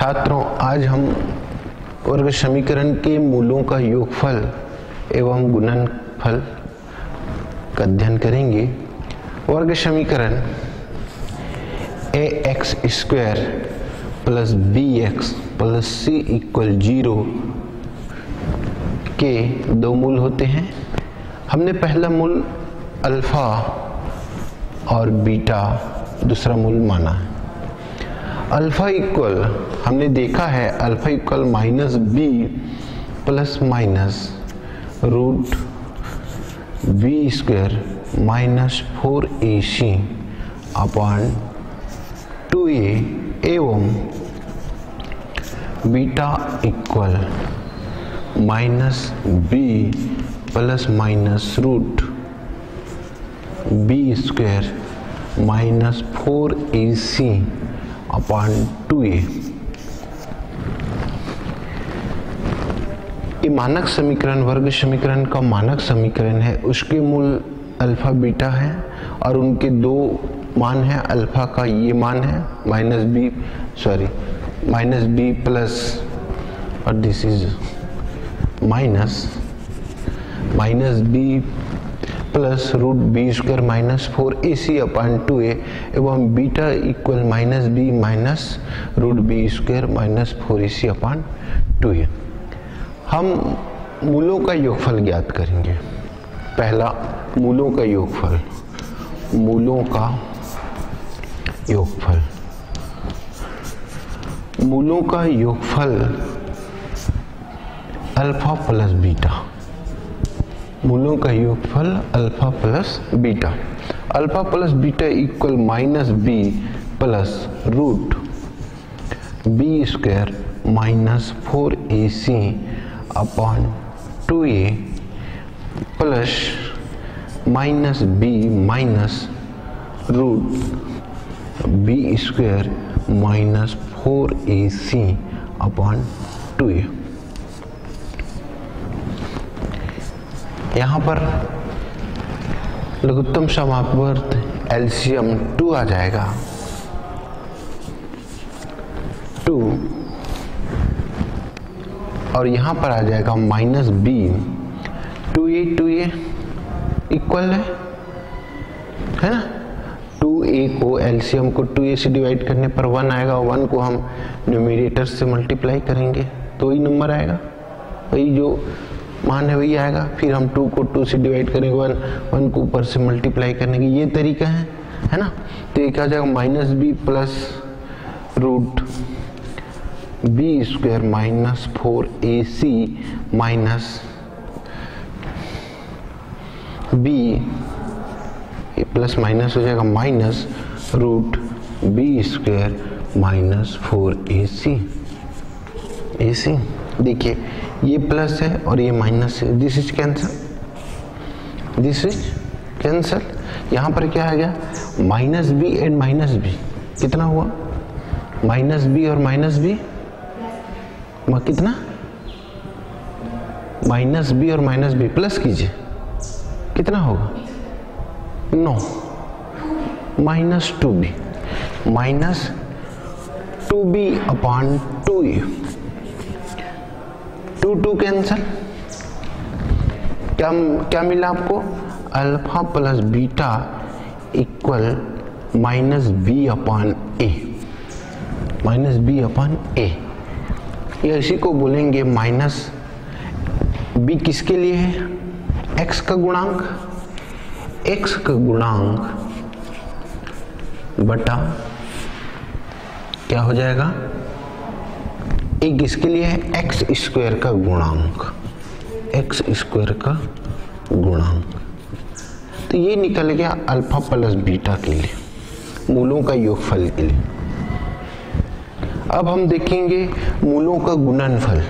छात्रों, आज हम वर्ग समीकरण के मूलों का योगफल एवं गुणनफल का अध्ययन करेंगे। वर्ग समीकरण a x square plus b x plus c equal zero के दो मूल होते हैं। हमने पहला मूल अल्फ़ा और बीटा दूसरा मूल माना है। अल्फ़ा इक्वल, हमने देखा है alpha equal minus b plus minus root b square minus four a c upon two a, एवं beta equal minus b plus minus root b square minus four a c upon two a मानक समीकरण, वर्ग समीकरण का मानक समीकरण है। उसके मूल अल्फ़ा, बीटा है और उनके दो मान है। अल्फ़ा का ये मान है, minus b, sorry, minus b plus, और this is minus minus b plus root b square minus four a c upon two a, एवं beta equal minus b minus root b square minus four a c upon two a. हम मूलों का योगफल ज्ञात करेंगे। पहला, मूलों का योगफल। मूलों का योगफल। मूलों का योगफल अल्फ़ा प्लस बीटा। मूलों का योगफल alpha plus beta alpha plus beta equal minus b plus root b square minus four a c upon two a plus minus b minus root b square minus four a c upon two a यहाँ पर लघुत्तम समापवर्त LCM two आ जाएगा। To. और यहाँ पर आ जाएगा minus b. Two a two a equal है। है ना? टू ए को एलसीएम को टू ए से डिवाइड करने पर वन आएगा। वन को हम न्यूमिनेटर से मल्टीप्लाई करेंगे। तो वही नंबर आएगा। वही जो मान है वही आएगा। फिर हम टू को टू से डिवाइड करेंगे वन वन को ऊपर से मल्टीप्लाई करने की ये तरीका है है ना? तो ये क्या हो जाएगा minus b plus root b square minus four a c minus b plus minus हो जाएगा minus root b square minus four a c a c देखिए ये प्लस है और ये माइनस है। This is cancel this is cancel यहाँ पर क्या आ गया? Minus b and minus b कितना हुआ? माइनस बी और माइनस बी कितना? माइनस बी और माइनस बी प्लस कीजिए। कितना होगा? नौ minus two b minus two b upon two a two two cancel क्या क्या मिला आपको? Alpha plus beta equal minus b upon a minus b upon a ये इसी को बोलेंगे माइनस बी किसके लिए है? एक्स का गुणांक। एक्स का गुणांक बटा क्या हो जाएगा? एक इसके लिए है एक्स स्क्वायर का गुणांक। एक्स स्क्वायर का गुणांक। तो ये निकल गया अल्फ़ा प्लस बीटा के लिए मूलों का योगफल के लिए। अब हम देखेंगे मूलों का गुणनफल।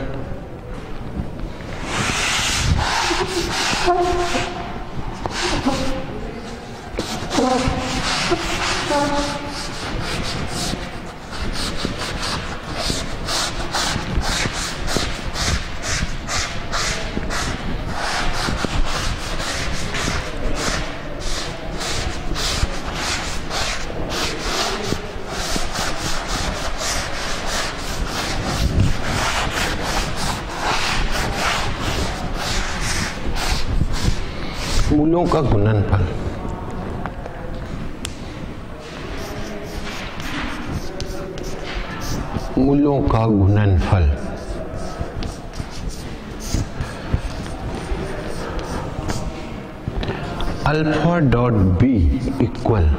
Oh, मूलों का गुणनफल मूलों का गुणनफल alpha dot b equal.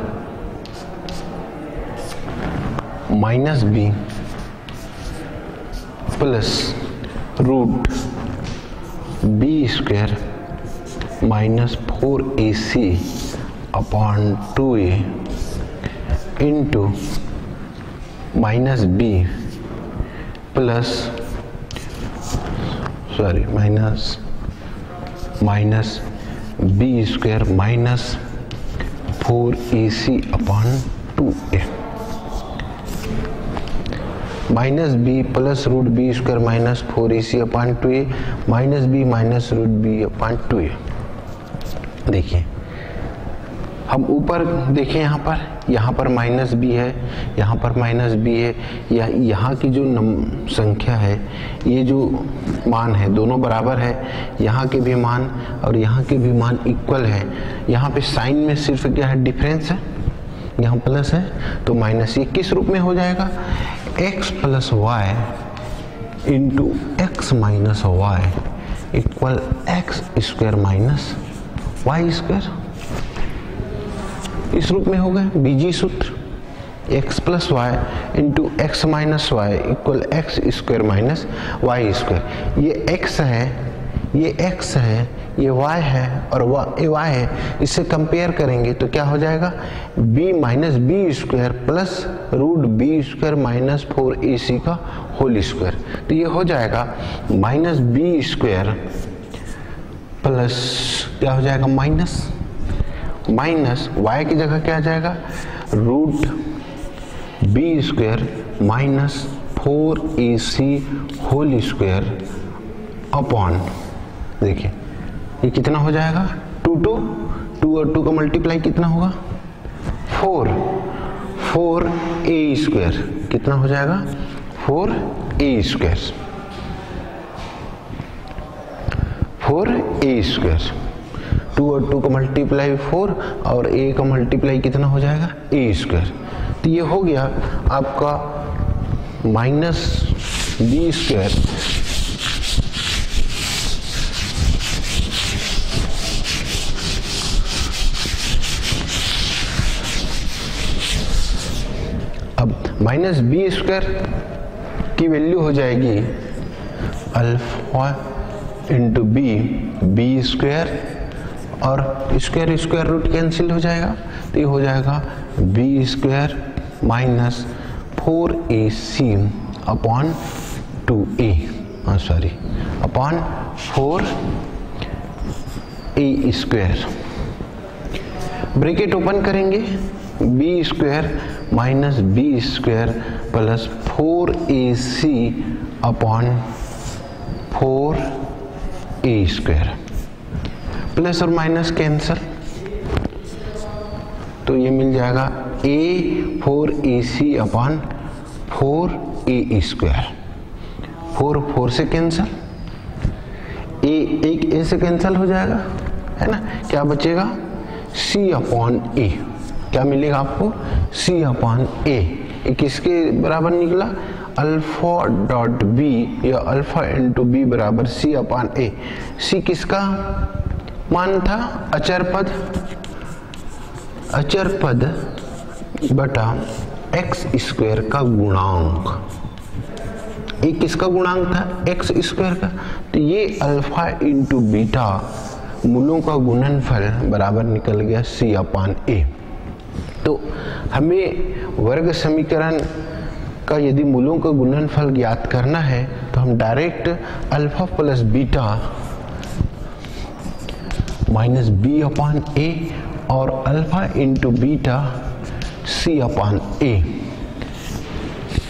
Minus b plus root b square minus four a c upon two a into minus b plus sorry minus minus b square minus four a c upon two a minus b plus root b square minus four a c upon two a minus b minus root b upon two a देखिए, हम ऊपर देखें यहाँ पर यहाँ पर minus B है, यहाँ पर माइनस बी है, या यहाँ की जो नम, संख्या है, ये जो मान है, दोनों बराबर है, यहाँ के भी मान और यहाँ के भी मान इक्वल है। यहाँ पे साइन में सिर्फ़ क्या है डिफरेंस है, यहाँ प्लस है तो माइनस ये किस रूप में हो जाएगा? X plus y into x minus y equal x square minus y square इस रूप में हो गए बीजी सूत्र। X plus y into x minus y equal x square minus y square ये x है, ये x है, ये y है और ये y है। इससे कंपेयर करेंगे तो क्या हो जाएगा? B minus b square plus root b square minus four a c का होल स्क्वायर तो ये हो जाएगा माइनस बी स्क्वायर प्लस क्या हो जाएगा माइनस? माइनस वाई की जगह क्या आ जाएगा? Root b square minus four a c whole square upon, देखिए, ये कितना हो जाएगा? टू टू टू और टू का मल्टीप्लाई कितना होगा? फोर फोर ए स्क्वेयर कितना हो जाएगा? Four a square. Four a square two और टू का मल्टीप्लाई फोर और ए का मल्टीप्लाई कितना हो जाएगा? ए स्क्वायर तो ये हो गया आपका माइनस बी स्क्वायर अब माइनस बी स्क्वायर की वैल्यू हो जाएगी alpha into b b square और स्क्वायर स्क्वायर रूट कैंसिल हो जाएगा। तो ये हो जाएगा b square minus four a c upon two a sorry upon four a square bracket open करेंगे। B square minus b square plus four a c upon four a square plus और minus cancel तो ये मिल जाएगा a four a c upon four a square four four से cancel ए एक ए से cancel हो जाएगा, है ना? क्या बचेगा? सी अपॉन ए क्या मिलेगा आपको? सी अपॉन ए किसके बराबर निकला? अल्फ़ा डॉट बी या अल्फ़ा इंटू बी बराबर सी अपान ए सी किसका? मान था, अचर पद। अचर पद बटा एक्स स्क्वायर का गुणांक। ये किसका गुणांक था? एक्स स्क्वायर का। तो ये अल्फ़ा इंटू बीटा मूलों का गुणनफल बराबर निकल गया सी अपान ए तो हमें वर्ग समीकरण का यदि मूलों का गुणनफल ज्ञात करना है तो हम direct alpha plus beta minus b upon a और alpha into beta c upon a.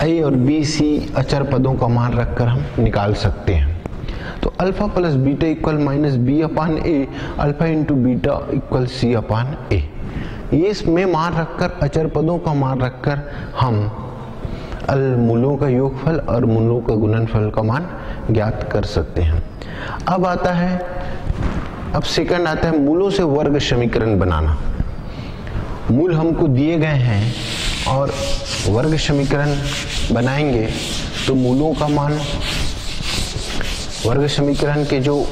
A और बी, सी अचर पदों का मान रखकर हम निकाल सकते हैं। तो alpha plus beta equal minus b upon a, alpha into beta equal c upon a. इसमें मान रखकर, अचर पदों का मान रखकर हम अल मूलों का योगफल और मूलों का गुणनफल का मान ज्ञात कर सकते हैं। अब आता है, अब सेकंड आता है मूलों से वर्ग समीकरण बनाना। मूल हमको दिए गए हैं और वर्ग समीकरण बनाएँगे तो मूलों का मान, वर्ग समीकरण के जो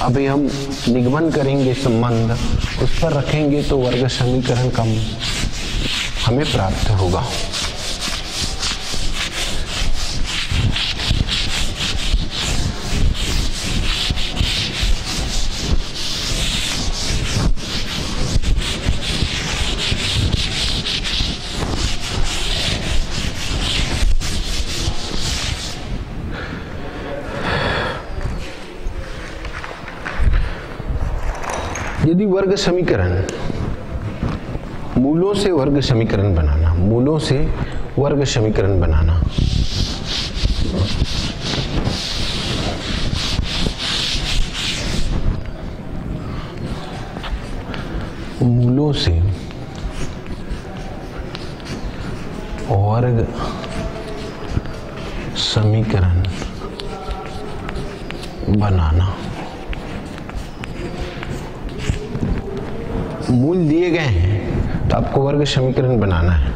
अभी हम निगमन करेंगे संबंध, उस पर रखेंगे तो वर्ग समीकरण का हमें प्राप्त होगा। यदि वर्ग समीकरण मूलों से वर्ग समीकरण बनाना, मूलों से वर्ग समीकरण बनाना। मूलों से वर्ग समीकरण बनाना। मूल दिए गए हैं। तो आपको वर्ग समीकरण बनाना है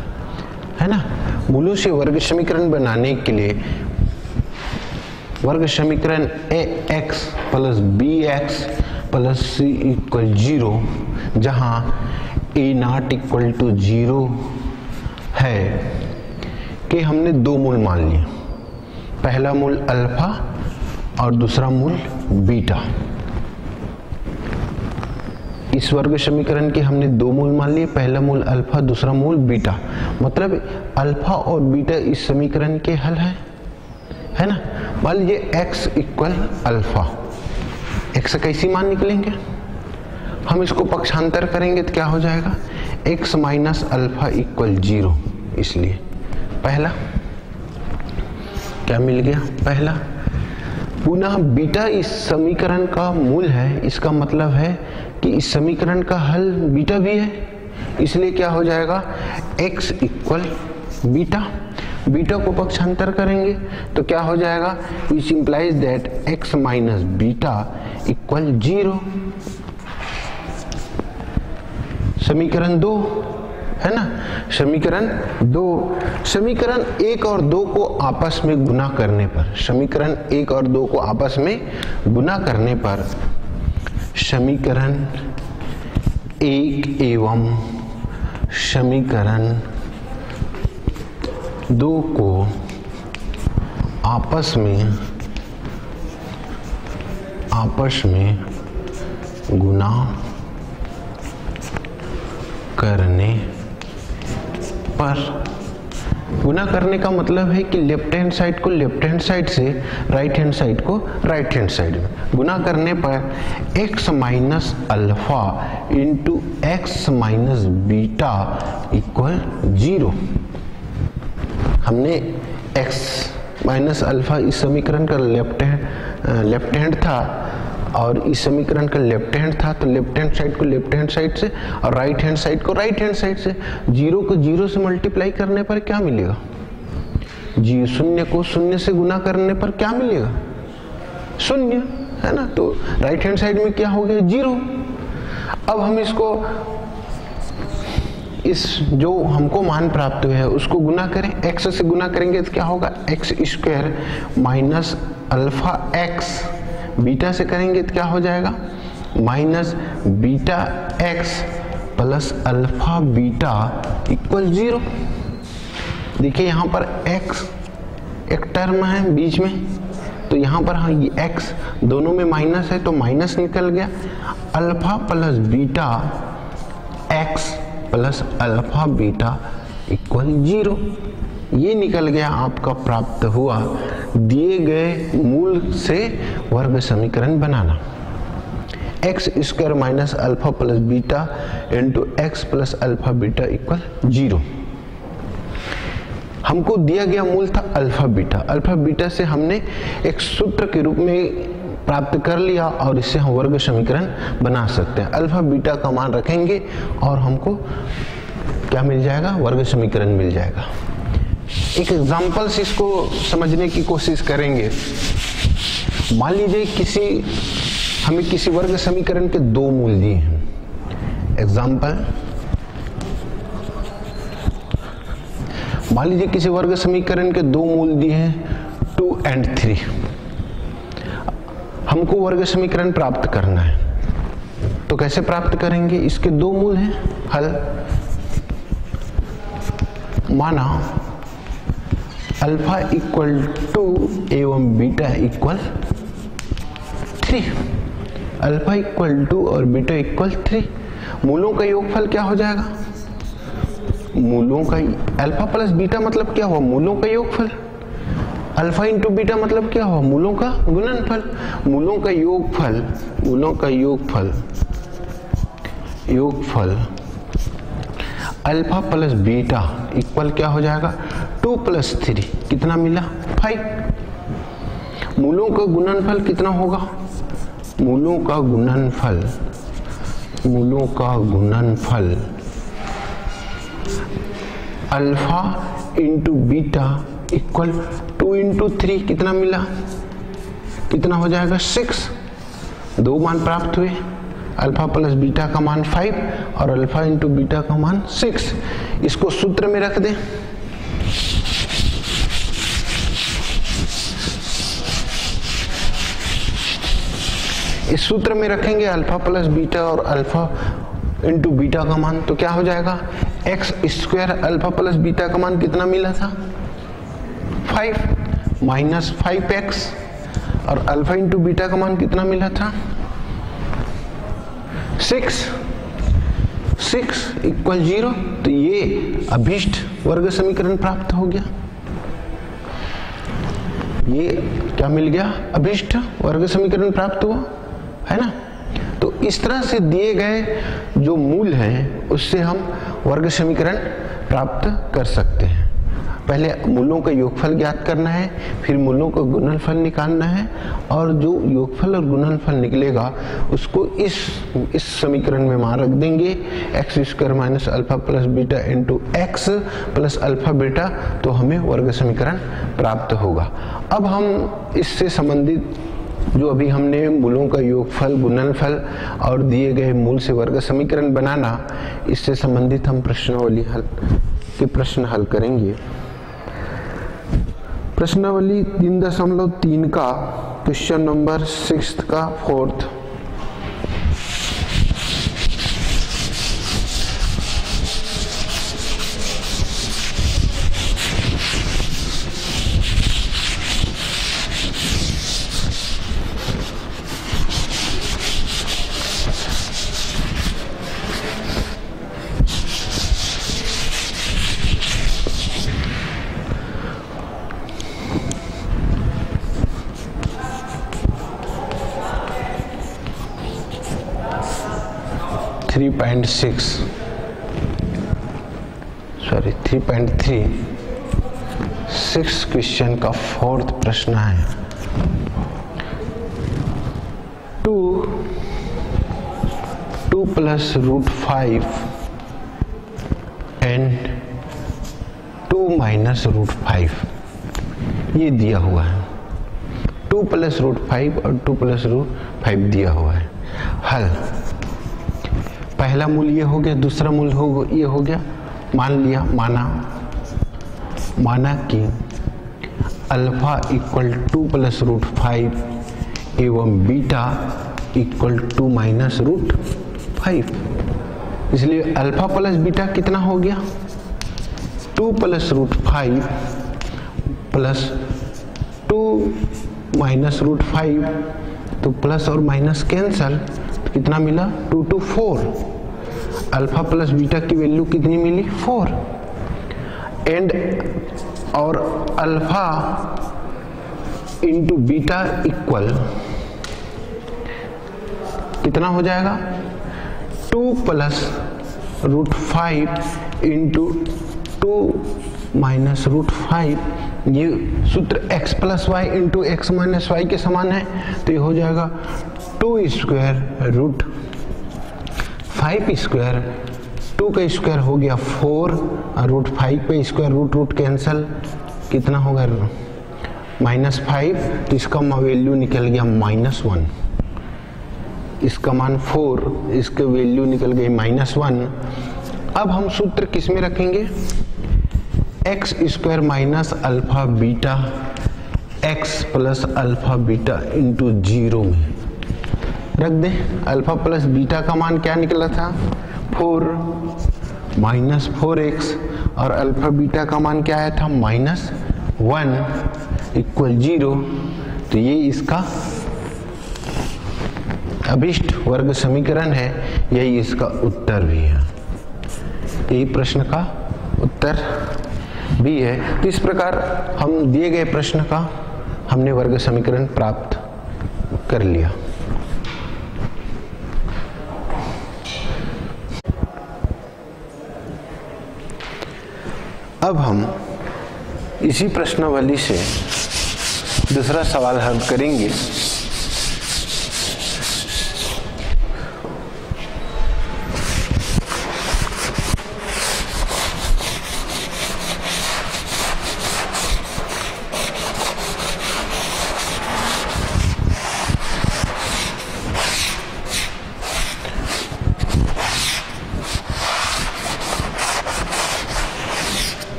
है ना? मूलों से वर्ग समीकरण बनाने के लिए वर्ग समीकरण a x plus b x plus c equal zero जहाँ a not equal to zero है, कि हमने दो मूल मान लिए। पहला मूल अल्फ़ा और दूसरा मूल बीटा। इस वर्ग समीकरण के हमने दो मूल मान लिए। पहला मूल अल्फ़ा, दूसरा मूल बीटा। मतलब अल्फ़ा और बीटा इस समीकरण के हल है है ना? मान लीजिए x इक्वल अल्फ़ा x कैसी मान निकलेंगे? हम इसको पक्षांतर करेंगे तो क्या हो जाएगा? x minus alpha equal zero इसलिए। पहला, क्या मिल गया? पहला, पुनः बीटा इस समीकरण का मूल है, इसका मतलब है कि इस समीकरण का हल बीटा भी है, इसलिए क्या हो जाएगा? X equal beta. बीटा को पक्षांतर करेंगे तो क्या हो जाएगा? Which implies that x minus beta equal zero समीकरण दो, है ना? समीकरण दो। समीकरण एक और दो को आपस में गुना करने पर, समीकरण एक और दो को आपस में गुना करने पर समीकरण एक एवं समीकरण दो को आपस में आपस में गुना करने पर गुना करने का मतलब है कि लेफ़्ट हैंड साइड को लेफ़्ट हैंड साइड से राइट हैंड साइड को राइट हैंड साइड में। गुना करने पर x minus alpha into x minus beta equal zero हमने x माइनस अल्फ़ा इस समीकरण का लेफ़्ट हैंड लेफ़्ट हैंड था। और इस समीकरण का लेफ़्ट हैंड था तो लेफ़्ट हैंड साइड को लेफ़्ट हैंड साइड से और राइट हैंड साइड को राइट हैंड साइड से। ज़ीरो को ज़ीरो से मल्टीप्लाई करने पर क्या मिलेगा? जी शून्य को शून्य से गुना करने पर क्या मिलेगा? शून्य, है ना? तो राइट हैंड साइड में क्या हो गया? ज़ीरो। अब हम इसको, इस जो हमको मान प्राप्त हुआ है, उसको गुना करें। एक्स से गुना करेंगे तो क्या होगा? X square minus alpha x beta से करेंगे तो क्या हो जाएगा? Minus beta x plus alpha beta equal zero. देखिए यहाँ पर x एक टर्म है बीच में तो यहाँ पर हाँ ये x दोनों में माइनस है तो माइनस निकल गया। Alpha plus beta x plus alpha beta equal zero. ये निकल गया आपका प्राप्त हुआ। दिए गए मूल से वर्ग समीकरण बनाना। X square minus alpha plus beta into x plus alpha beta equal zero हमको दिया गया मूल था अल्फ़ा बीटा अल्फ़ा बीटा से हमने एक सूत्र के रूप में प्राप्त कर लिया और इससे हम वर्ग समीकरण बना सकते हैं। अल्फ़ा बीटा का मान रखेंगे और हमको क्या मिल जाएगा? वर्ग समीकरण मिल जाएगा। एक से इसको समझने की कोशिश करेंगे। मान लीजिए किसी, हमें किसी वर्ग समीकरण के दो मूल दिए हैं। एग्ज़ाम्पल मान लीजिए किसी वर्ग समीकरण के दो मूल दिए हैं टू एंड थ्री हमको वर्ग समीकरण प्राप्त करना है। तो कैसे प्राप्त करेंगे? इसके दो मूल हैं। हल, माना अल्फ़ा इक्वल टू एवं beta equal three alpha equal two और बीटा इक्वल थ्री मूलों का योगफल क्या हो जाएगा? मूलों का अल्फ़ा प्लस बीटा मतलब क्या हुआ? मूलों का योगफल। अल्फ़ा इंटू बीटा मतलब क्या हुआ? मूलों का गुणनफल। मूलों का योगफल मूलों का योगफल। योगफल। अल्फ़ा प्लस बीटा इक्वल क्या हो जाएगा? टू प्लस थ्री कितना मिला? फाइव। मूलों का गुणनफल कितना होगा? मूलों का गुणनफल, मूलों का गुणनफल। Alpha into beta equal two into three कितना मिला? कितना हो जाएगा? सिक्स। दो मान प्राप्त हुए। अल्फ़ा प्लस बीटा का मान फाइव और अल्फ़ा इंटू बीटा का मान सिक्स। इसको सूत्र में रख दें। इस सूत्र में रखेंगे अल्फ़ा प्लस बीटा और अल्फ़ा इंटू बीटा का मान तो क्या हो जाएगा? X square alpha plus beta का मान कितना मिला था? फाइव माइनस फाइव एक्स और अल्फ़ा इंटू बीटा का मान कितना मिला था? सिक्स सिक्स इक्वल ज़ीरो तो ये अभिष्ट वर्ग समीकरण प्राप्त हो गया। ये क्या मिल गया? अभिष्ट वर्ग समीकरण प्राप्त हुआ। है ना? तो इस तरह से दिए गए जो मूल हैं, उससे हम वर्ग समीकरण प्राप्त कर सकते हैं। पहले मूलों का योगफल ज्ञात करना है, फिर मूलों का गुणनफल निकालना है, और जो योगफल और गुणनफल निकलेगा, उसको इस इस समीकरण में मान रख देंगे। X square minus alpha plus beta into x plus alpha beta तो हमें वर्ग समीकरण प्राप्त होगा। अब हम इससे संबंधित जो अभी हमने मूलों का योगफल गुणनफल और दिए गए मूल से वर्ग समीकरण बनाना, इससे संबंधित हम प्रश्नावली हल, के प्रश्न हल करेंगे। प्रश्नावली तीन दशमलव तीन का, क्वेश्चन नंबर सिक्स का, फोर्थ। 3.6 सॉरी 3.3 सिक्स क्वेश्चन का फोर्थ प्रश्न है। Two two plus root five and two minus root five ये दिया हुआ है। टू प्लस रूट फाइव और टू प्लस रूट फाइव दिया हुआ है। हल। पहला मूल ये हो गया, दूसरा मूल हो ये हो गया। मान लिया, माना माना कि alpha equal two plus root five एवं beta equal two minus root five. इसलिए अल्फ़ा प्लस बीटा कितना हो गया? Two plus root five plus two minus root five. तो प्लस और माइनस कैंसल। तो कितना मिला? Two two four. Alpha plus beta की वैल्यू कितनी मिली? फोर। एंड और अल्फ़ा इंटू बीटा इक्वल कितना हो जाएगा? Two plus root five into two minus root five ये सूत्र x plus y into x minus y के समान है तो ये हो जाएगा two square root five square two का स्क्वायर हो गया फोर और रूट फाइव पे स्क्वायर रूट रूट कैंसल कितना होगा? माइनस फाइव तो इसका वैल्यू निकल गया माइनस वन इसका मान फोर इसके वैल्यू निकल गई माइनस वन अब हम सूत्र किसमें रखेंगे? X square minus alpha beta x plus alpha beta into zero में। रख दे। अल्फ़ा प्लस बीटा का मान क्या निकला था? फोर माइनस फोर एक्स और अल्फ़ा बीटा का मान क्या आया था? माइनस वन इक्वल ज़ीरो तो ये इसका अभिष्ट वर्ग समीकरण है। यही इसका उत्तर भी है। यही प्रश्न का उत्तर। भी है। तो इस प्रकार हम दिए गए प्रश्न का हमने वर्ग समीकरण प्राप्त कर लिया। अब हम इसी प्रश्नावली से दूसरा सवाल हल करेंगे।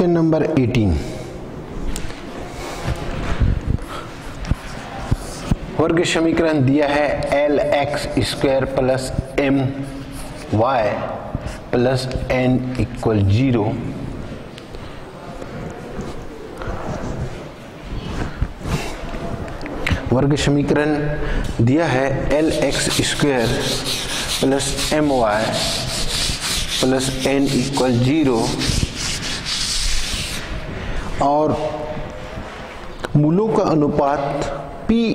क्वेश्चन नंबर 18 वर्ग समीकरण दिया है l x square plus m y plus n equal zero वर्ग समीकरण दिया है l x square plus m y plus n equal zero और मूलों का अनुपात P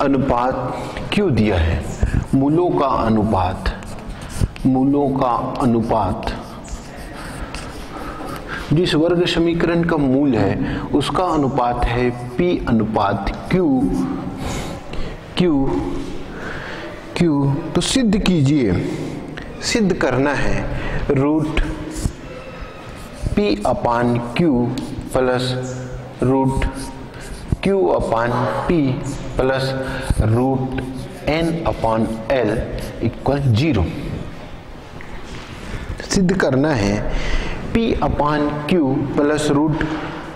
अनुपात क्यों दिया है? मूलों का अनुपात, मूलों का अनुपात। जिस वर्ग समीकरण का मूल है, उसका अनुपात है P अनुपात Q Q Q तो सिद्ध कीजिए, सिद्ध करना है। Root P upon q plus root q upon p plus root n upon l equal zero सिद्ध करना है p upon q plus root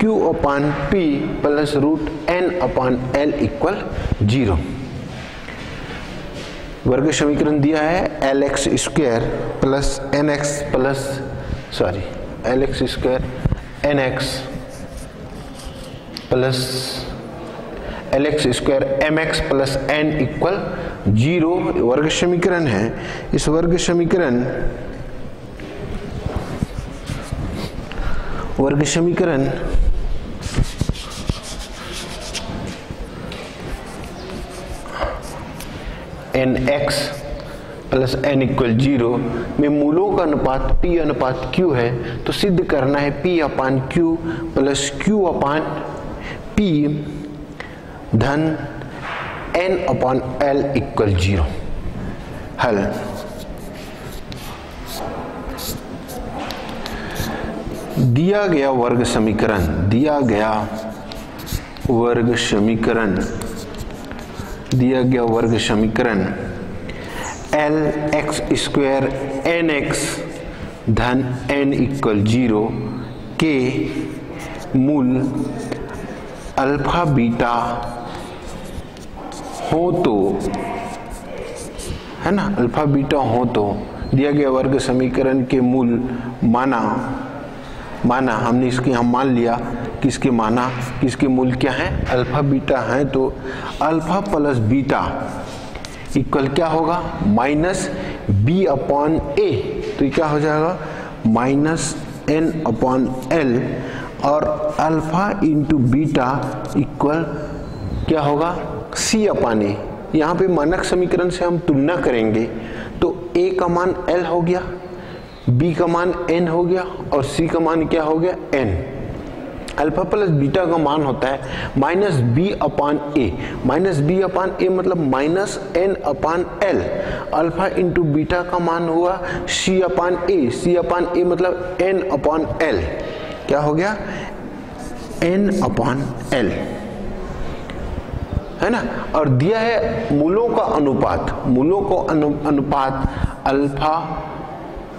q upon p plus root n upon l equal zero वर्ग समीकरण दिया है l x square plus n x plus sorry l x square n x plus l x square m x plus n equal zero वर्ग समीकरण है। इस वर्ग समीकरण वर्ग समीकरण n x plus n equal zero में मूलों का अनुपात पी अनुपात क्यू है तो सिद्ध करना है p upon q plus q upon p धन n upon l equal zero. हल। दिया गया वर्ग समीकरण, दिया गया वर्ग समीकरण, दिया गया वर्ग समीकरण l x square n x धन एन इक्वल ज़ीरो के मूल अल्फ़ा बीटा हो तो है ना? अल्फ़ा बीटा हो तो दिया गया वर्ग समीकरण के मूल माना माना, हमने इसके, हम मान लिया कि इसके माना, किसके मूल क्या है? अल्फ़ा बीटा है तो अल्फ़ा प्लस बीटा इक्वल क्या होगा? माइनस बी अपॉन ए तो क्या हो जाएगा? माइनस एन अपॉन एल और अल्फ़ा इंटू बीटा इक्वल क्या होगा? सी अपॉन ए यहाँ पे मानक समीकरण से हम तुलना करेंगे। तो ए का मान एल हो गया बी का मान एन हो गया और सी का मान क्या हो गया? एन अल्फ़ा प्लस बीटा का मान होता है minus b upon a minus b upon a मतलब minus n upon l alpha into beta का मान हुआ सी अपान ए सी अपान ए मतलब एन अपान एल क्या हो गया? एन अपान एल है ना? और दिया है मूलों का अनुपात मूलों को अनु, अनुपात अल्फ़ा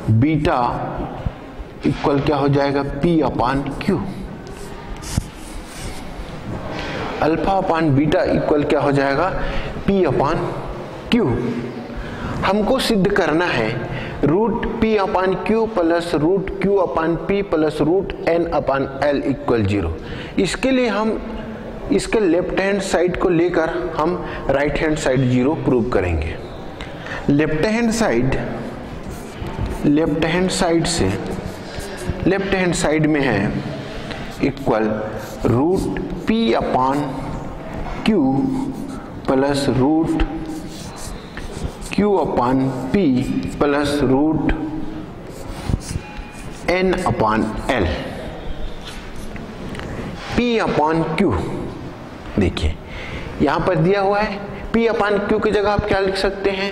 बीटा इक्वल क्या हो जाएगा? P upon q alpha upon beta equal क्या हो जाएगा? P upon q. हमको सिद्ध करना है, root p upon q plus root q upon p plus root n upon l equal zero. इसके लिए हम, इसके लेफ़्ट हैंड साइड को लेकर हम right hand side zero prove करेंगे। Left hand side, left hand side से, लेफ़्ट हैंड साइड में है equal root p upon q plus root q upon p plus root n upon l p upon q देखिए, यहाँ पर दिया हुआ है पी अपान क्यू की जगह आप क्या लिख सकते हैं?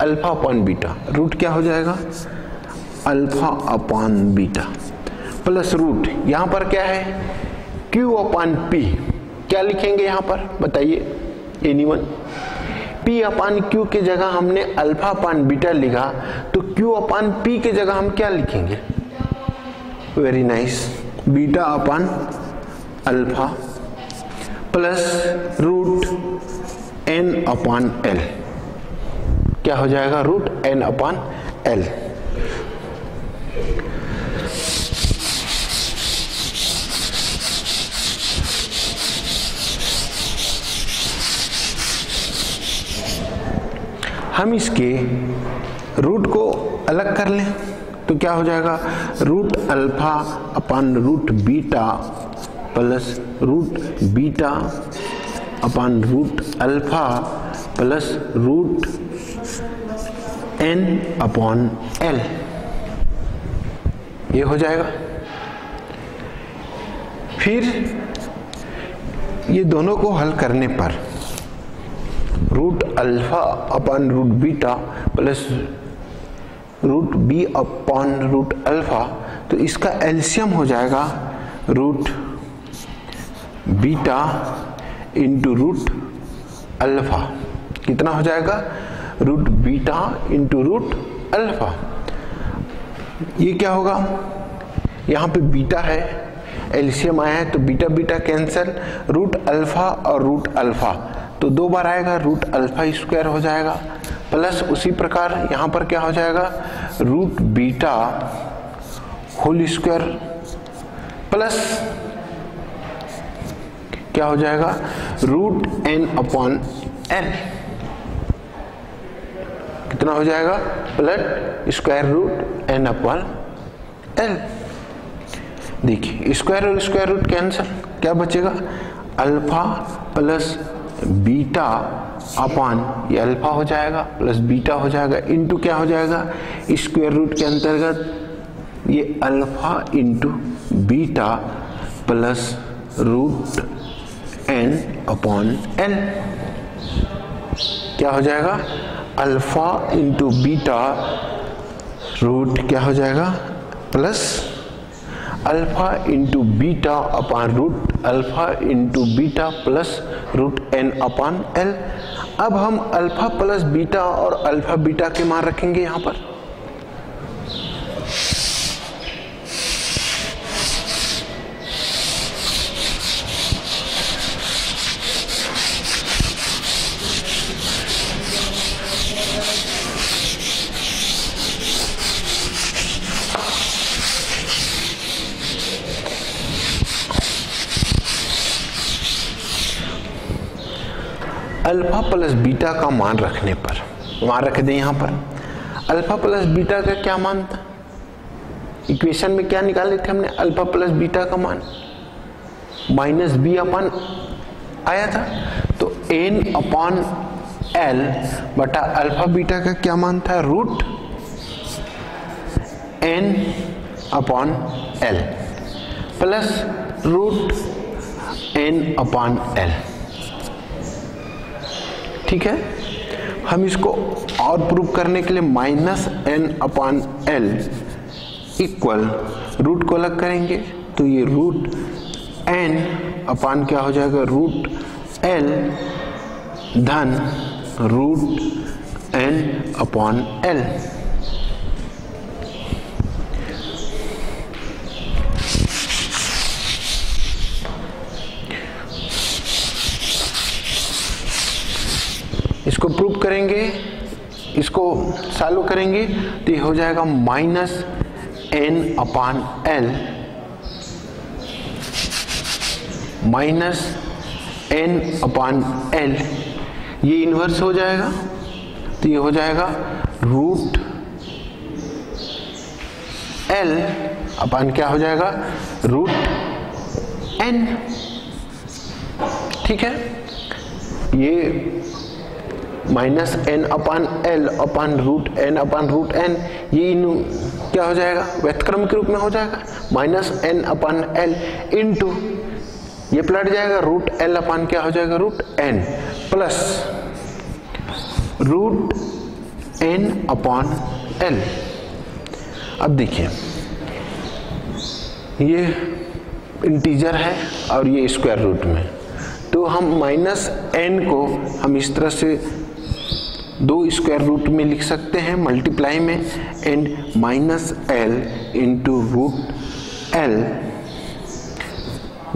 अल्फ़ा अपान बीटा रूट क्या हो जाएगा? Alpha upon beta plus root यहाँ पर क्या है? Q अपान पी क्या लिखेंगे यहाँ पर? बताइए any one p upon q की जगह हमने अल्फ़ा अपान बीटा लिखा तो Q अपान पी की जगह हम क्या लिखेंगे? Very nice beta upon alpha plus root n upon l क्या हो जाएगा? रूट एन अपान एल हम इसके रूट को अलग कर लें तो क्या हो जाएगा? Root alpha upon root beta plus root beta upon root alpha plus root n upon l ये हो जाएगा। फिर ये दोनों को हल करने पर root alpha upon root beta plus root b upon root alpha तो इसका एल्सियम हो जाएगा root beta into root alpha. कितना हो जाएगा? Root beta into root alpha. ये क्या होगा? यहाँ पे बीटा है, एल्सियम आया है तो beta beta cancel, root alpha और रूट अल्फ़ा। तो दो बार आएगा रूट अल्फ़ा स्क्वायर हो जाएगा प्लस उसी प्रकार यहाँ पर क्या हो जाएगा? Root beta whole square plus क्या हो जाएगा? रूट एन अपॉन एन कितना हो जाएगा? Plus square root n upon l देखिए स्क्वायर और स्क्वायर रूट कैंसिल क्या बचेगा? अल्फ़ा प्लस बीटा अपॉन ये अल्फ़ा हो जाएगा, प्लस बीटा हो जाएगा इनटू क्या हो जाएगा? स्क्वायर रूट के अंतर्गत ये alpha into beta plus root n upon n क्या हो जाएगा? अल्फ़ा इंटू बीटा रूट क्या हो जाएगा? Plus alpha into beta upon root alpha into beta plus root n upon l अब हम अल्फ़ा प्लस बीटा और अल्फ़ा बीटा के मान रखेंगे यहाँ पर। अल्फ़ा प्लस बीटा का मान रखने पर, मान रख दें यहाँ पर। अल्फ़ा प्लस बीटा का क्या मान था? इक्वेशन में क्या निकाले थे हमने? अल्फ़ा प्लस बीटा का मान। माइनस बी अपॉन आया था। तो एन अपॉन एल बटा अल्फ़ा बीटा का क्या मान था? Root n upon l. Plus root n upon l. ठीक है? हम इसको और प्रूव करने के लिए minus n upon l equal root को अलग करेंगे। तो ये रूट एन अपान क्या हो जाएगा? रूट एल धन रूट एन अपॉन एल इसको प्रूव करेंगे, इसको सॉल्व करेंगे तो ये हो जाएगा minus n upon l minus n upon l ये इन्वर्स हो जाएगा तो ये हो जाएगा रूट एल अपान क्या हो जाएगा? रूट एन ठीक है? ये minus n upon l upon root n upon root n, ये इन क्या हो जाएगा? व्यक्तक्रम के रूप में हो जाएगा। Minus n upon l into ये पलट जाएगा। रूट एल अपान क्या हो जाएगा? Root n plus root n upon l. अब देखिए, ये इंटीजर है और ये स्क्वायर रूट में। तो हम माइनस एन को हम इस तरह से दो स्क्वायर रूट में लिख सकते हैं मल्टीप्लाई में and minus l into root l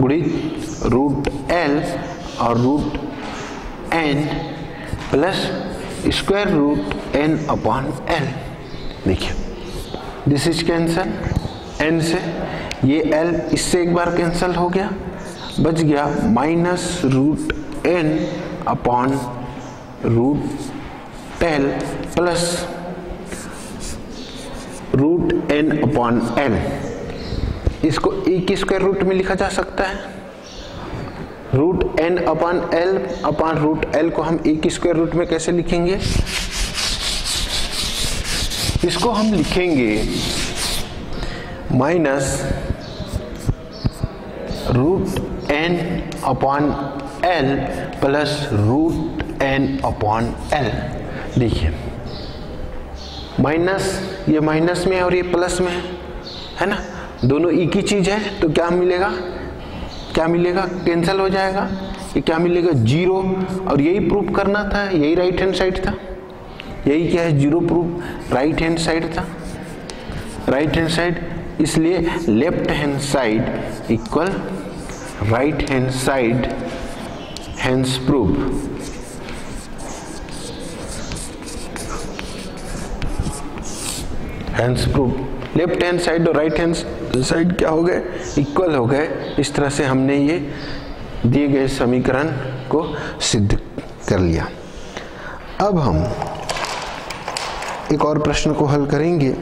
गुणित रूट एल और root n plus square root n upon l देखिए दिस इज़ कैंसल एन से, ये एल इससे एक बार कैंसल हो गया, बच गया minus root n upon root tell plus root n upon l इसको ए की स्क्वायर रूट में लिखा जा सकता है? Root n upon l upon root l को हम ए की स्क्वायर रूट में कैसे लिखेंगे? इसको हम लिखेंगे minus root n upon l plus root n upon l. देखिए, माइनस, ये माइनस में है और ये प्लस में है है ना? दोनों एक ही चीज़ है तो क्या मिलेगा? क्या मिलेगा? कैंसिल हो जाएगा। ये क्या मिलेगा? ज़ीरो। और यही प्रूफ करना था, यही राइट हैंड साइड था। यही क्या है? Zero proof. Right hand side था। राइट हैंड साइड इसलिए left hand side equal right hand side hands proof hands proof left hand side और राइट हैंड साइड क्या हो गए? इक्वल हो गए। इस तरह से हमने ये दिए गए समीकरण को सिद्ध कर लिया। अब हम एक और प्रश्न को हल करेंगे।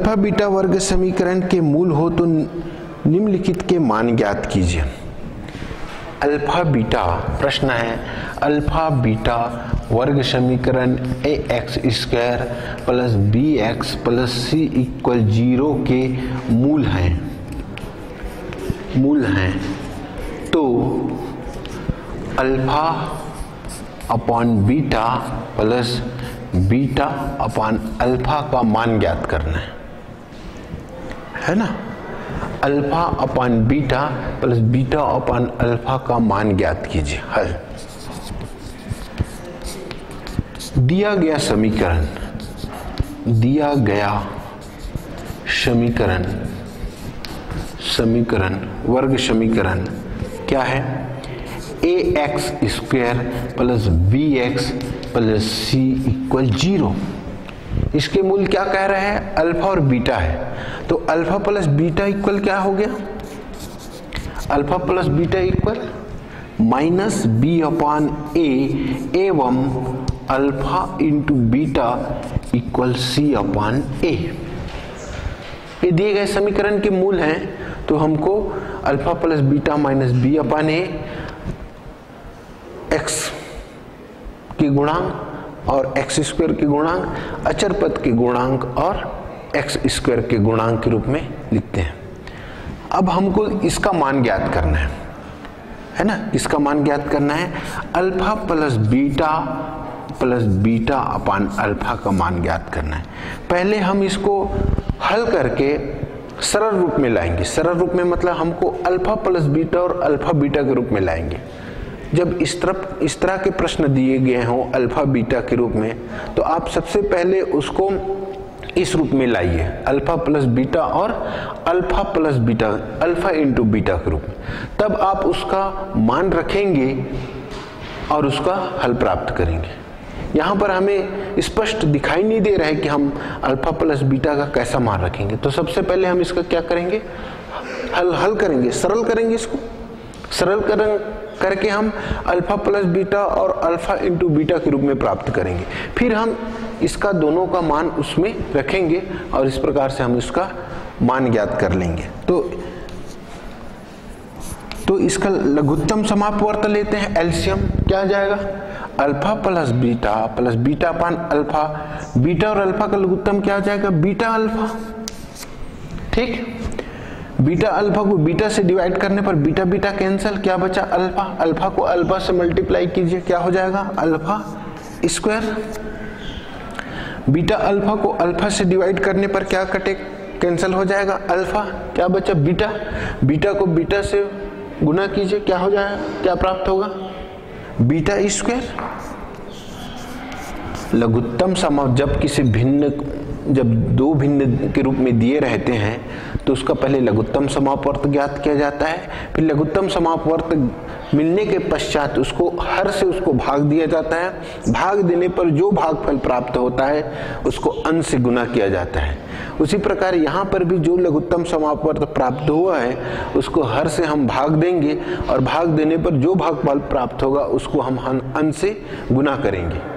अल्फ़ा बीटा वर्ग समीकरण के मूल हो तो निम्नलिखित के मान ज्ञात कीजिए। अल्फ़ा बीटा, प्रश्न है, अल्फ़ा बीटा वर्ग समीकरण a x square plus b x plus c equal zero के मूल हैं। मूल हैं। तो alpha upon beta plus beta upon alpha का मान ज्ञात करना है। है ना? Alpha upon beta plus beta upon alpha का मान ज्ञात कीजिए। हल। दिया गया समीकरण, दिया गया समीकरण समीकरण, वर्ग समीकरण क्या है? A x square plus b x plus c equal zero इसके मूल क्या कह रहे हैं? अल्फ़ा और बीटा है। तो अल्फ़ा प्लस बीटा इक्वल क्या हो गया? Alpha plus beta equal minus b upon a, एवं alpha into beta equal c upon a. ये दिए गए समीकरण के मूल हैं तो हमको alpha plus beta minus b upon a, x के गुणांक और एक्स स्क्वायर के गुणांक, अचर पद के गुणांक और एक्स स्क्वायर के गुणांक के रूप में लिखते हैं। अब हमको इसका मान ज्ञात करना है। है ना? इसका मान ज्ञात करना है। Alpha plus beta plus beta upon alpha का मान ज्ञात करना है। पहले हम इसको हल करके सरल रूप में लाएँगे। सरल रूप में मतलब हमको अल्फ़ा प्लस बीटा और अल्फ़ा बीटा के रूप में लाएँगे। जब इस तरफ़, इस तरह के प्रश्न दिए गए हों अल्फ़ा, बीटा के रूप में तो आप सबसे पहले उसको इस रूप में लाइए। अल्फ़ा प्लस बीटा और alpha plus beta, alpha into beta के रूप में। तब आप उसका मान रखेंगे और उसका हल प्राप्त करेंगे। यहाँ पर हमें स्पष्ट दिखाई नहीं दे रहा है कि हम अल्फ़ा प्लस बीटा का कैसा मान रखेंगे। तो सबसे पहले हम इसका क्या करेंगे? हल हल करेंगे। सरल करेंगे इसको। सरल करें करके हम अल्फ़ा प्लस बीटा और अल्फ़ा इंटू बीटा के रूप में प्राप्त करेंगे। फिर हम इसका दोनों का मान उसमें रखेंगे और इस प्रकार से हम इसका मान ज्ञात कर लेंगे। तो तो इसका लघुत्तम समापवर्त लेते हैं एल्सियम क्या जाएगा? Alpha plus beta plus beta upon alpha. Beta और अल्फ़ा का लघुत्तम क्या जाएगा? Beta alpha. ठीक? बीटा अल्फ़ा को बीटा से डिवाइड करने पर बीटा बीटा कैंसिल, क्या बचा? अल्फ़ा। अल्फ़ा को अल्फ़ा से मल्टीप्लाई कीजिए, क्या हो जाएगा? Alpha square. बीटा अल्फ़ा को अल्फ़ा से डिवाइड करने पर क्या कटे? कैंसिल हो जाएगा। अल्फ़ा, क्या बचा? बीटा। बीटा को बीटा से गुना कीजिए, क्या हो जाएगा? क्या प्राप्त होगा? Beta square. लघुत्तम समाव जब किसी भिन्न जब दो भिन्न के रूप में दिए रहते हैं तो उसका पहले लघुत्तम समापवर्त ज्ञात किया जाता है। फिर लघुत्तम समापवर्त मिलने के पश्चात उसको हर से उसको भाग दिया जाता है। भाग देने पर जो भागफल प्राप्त होता है, उसको अंश से गुना किया जाता है। उसी प्रकार यहाँ पर भी जो लघुत्तम समापवर्त प्राप्त हुआ है, उसको हर से हम भाग देंगे और भाग देने पर जो भागफल प्राप्त होगा, उसको हम अंश से गुना करेंगे।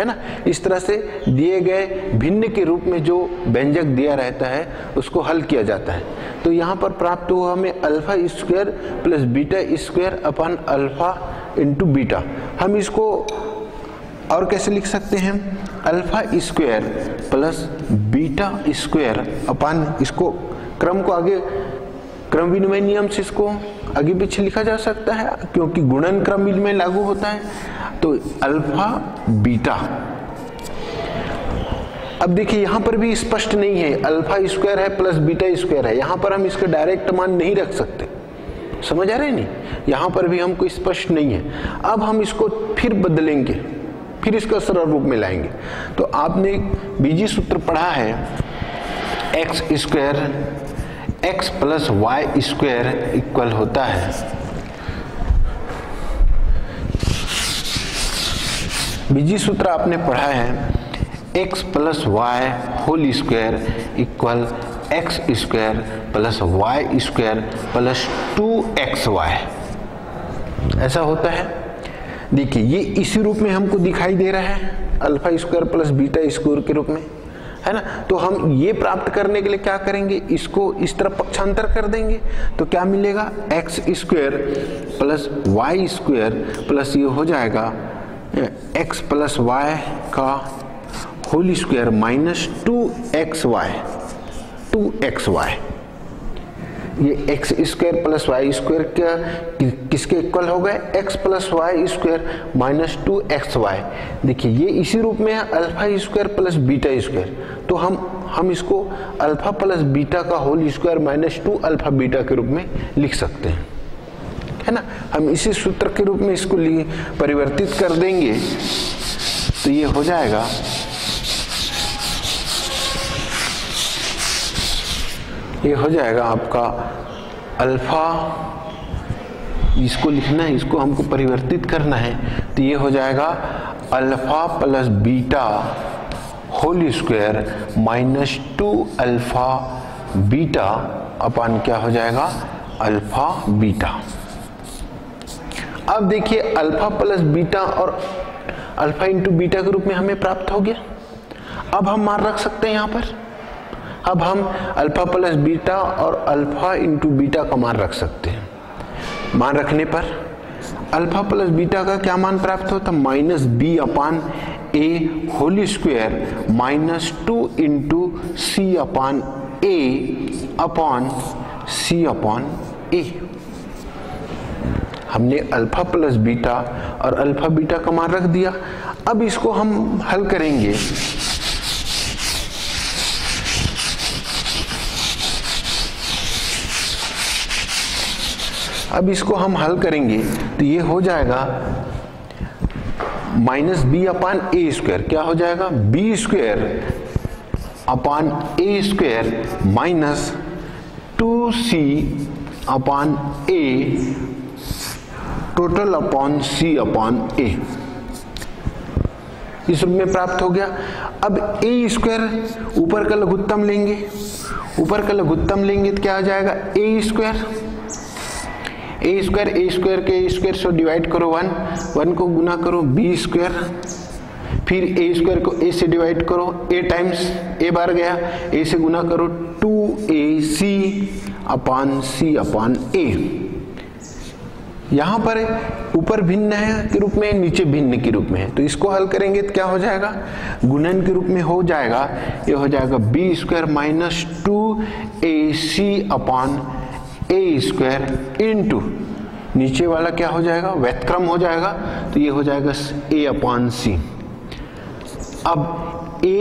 है ना? इस तरह से दिए गए भिन्न के रूप में जो व्यंजक दिया रहता है, उसको हल किया जाता है। तो यहाँ पर प्राप्त हुआ हमें alpha square plus beta square upon alpha into beta. हम इसको और कैसे लिख सकते हैं? Alpha square plus beta square upon इसको क्रम को आगे क्रम विनिमय नियम से इसको आगे पीछे लिखा जा सकता है, क्योंकि गुणन क्रम विनिमय लागू होता है। तो अल्फ़ा, बीटा। अब देखिए, यहाँ पर भी स्पष्ट नहीं है, अल्फ़ा स्क्वायर है प्लस बीटा स्क्वायर है। यहाँ पर हम इसका डायरेक्ट मान नहीं रख सकते। समझ आ रहे नहीं? यहाँ पर भी हमको स्पष्ट नहीं है। अब हम इसको फिर बदलेंगे, फिर इसका सरल रूप में लाएँगे। तो आपने बीजी सूत्र पढ़ा है x square x plus y square equal होता है। बीजी सूत्र आपने पढ़ा है, x plus y whole square equal x square plus y square plus two x y ऐसा होता है। देखिए, ये इसी रूप में हमको दिखाई दे रहा है alpha square plus beta square के रूप में, है ना? तो हम ये प्राप्त करने के लिए क्या करेंगे? इसको इस तरफ़ पक्षांतर कर देंगे। तो क्या मिलेगा? X square plus y square plus ये हो जाएगा एक्स प्लस वाई का whole square minus two x y two x y ये x square plus y square क्या कि, किसके इक्वल हो गए? X plus y square minus two x y देखिए ये इसी रूप में है alpha square plus beta square तो हम हम इसको अल्फ़ा प्लस बीटा का whole square minus two alpha beta के रूप में लिख सकते हैं। है ना? हम इसी सूत्र के रूप में इसको परिवर्तित कर देंगे तो ये हो जाएगा। ये हो जाएगा आपका अल्फ़ा। इसको लिखना है, इसको हमको परिवर्तित करना है तो ये हो जाएगा alpha plus beta whole square minus two alpha beta, upon क्या हो जाएगा? Alpha beta. अब देखिए अल्फ़ा प्लस बीटा और अल्फ़ा इंटू बीटा के रूप में हमें प्राप्त हो गया। अब हम मान रख सकते हैं यहाँ पर। अब हम अल्फ़ा प्लस बीटा और अल्फ़ा इंटू बीटा का मान रख सकते हैं। मान रखने पर अल्फ़ा प्लस बीटा का क्या मान प्राप्त होता? Minus b upon a whole square minus two into c upon a upon c upon a. हमने अल्फ़ा प्लस बीटा और अल्फ़ा बीटा का मान रख दिया। अब इसको हम हल करेंगे। अब इसको हम हल करेंगे तो ये हो जाएगा minus b upon a square. क्या हो जाएगा? B square upon a square minus two c upon a total upon c upon a. इस रूप में प्राप्त हो गया। अब ए स्क्वायर ऊपर का लघुत्तम लेंगे। ऊपर का लघुत्तम लेंगे तो क्या आ जाएगा? A square. A square a square के स्क्वायर से डिवाइड करो वन। वन को गुना करो बी स्क्वायर। फिर ए स्क्वायर को ए से डिवाइड करो। ए टाइम्स ए बार गया। ए से गुना करो टू ए सी अपान सी अपान ए। यहाँ पर ऊपर भिन्न है के रूप में, नीचे भिन्न के रूप में है। तो इसको हल करेंगे तो क्या हो जाएगा? गुणन के रूप में हो जाएगा, ये हो जाएगा b square minus two a c upon a square into नीचे वाला क्या हो जाएगा? व्यतक्रम हो जाएगा तो ये हो जाएगा ए अपॉन सी अब ए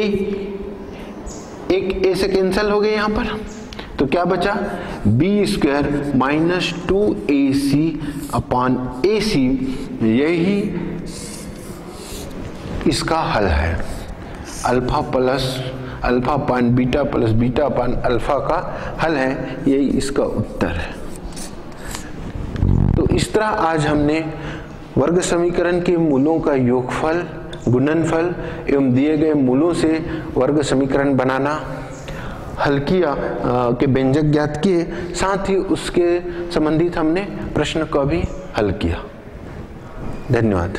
एक ए से कैंसिल हो गए यहाँ पर। तो क्या बचा? B square minus two a c upon a c यही इसका हल है। Alpha plus alpha upon beta plus beta upon alpha का हल है। यही इसका उत्तर है। तो इस तरह आज हमने वर्ग समीकरण के मूलों का योगफल, गुणनफल एवं दिए गए मूलों से वर्ग समीकरण बनाना। हल किया के व्यंजक ज्ञात किए, साथ ही उसके संबंधित हमने प्रश्न को भी हल किया। धन्यवाद।